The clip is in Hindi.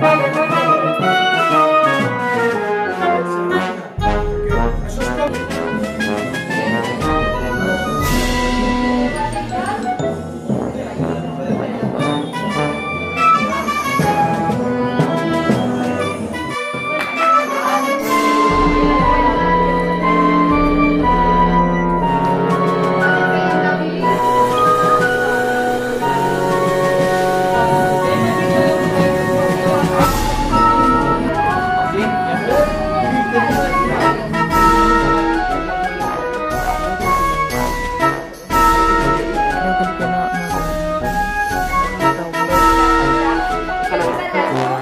Bye. Yeah.